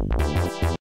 すいません。